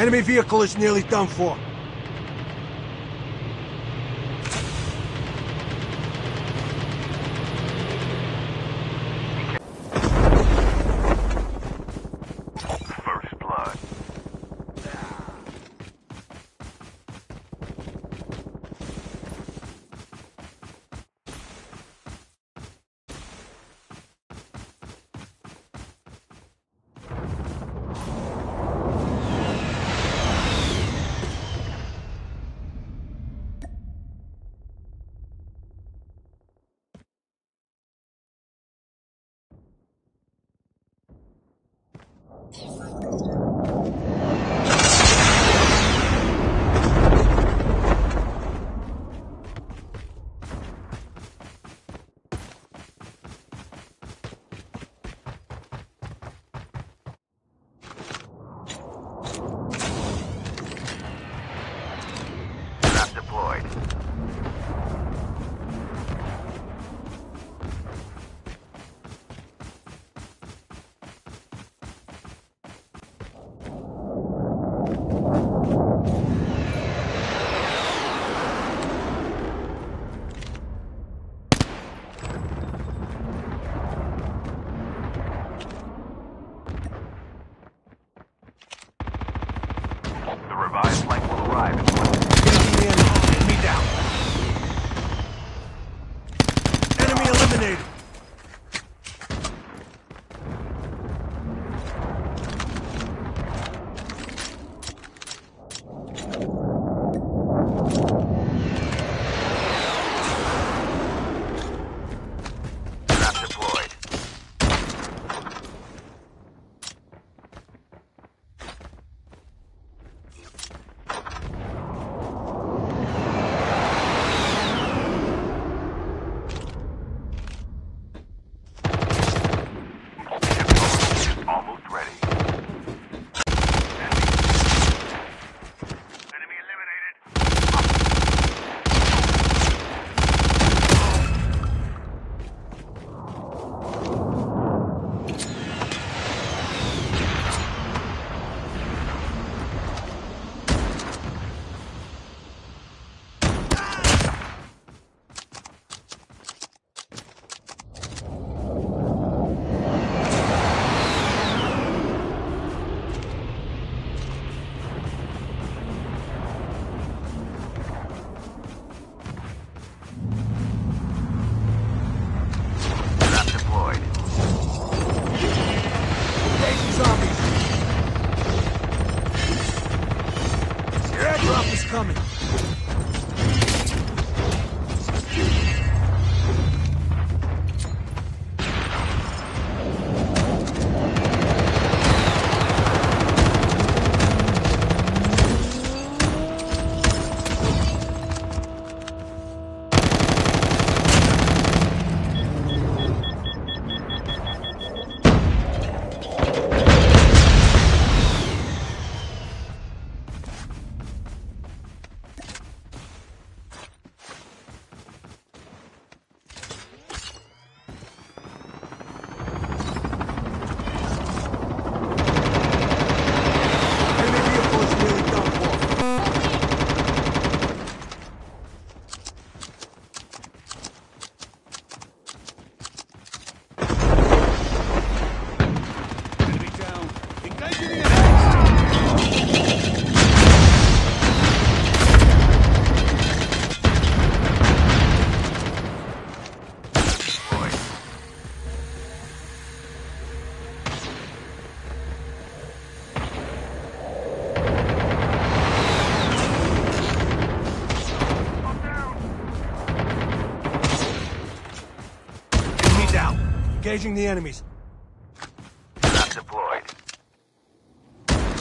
Enemy vehicle is nearly done for. Enemy. Enemy down. Enemy eliminated. Engaging the enemies. Not deployed.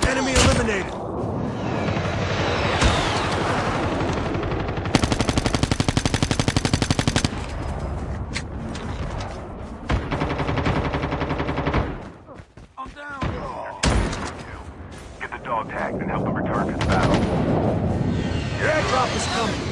Enemy eliminated. I'm down. Get the dog tagged and help them return to the battle. Airdrop is coming.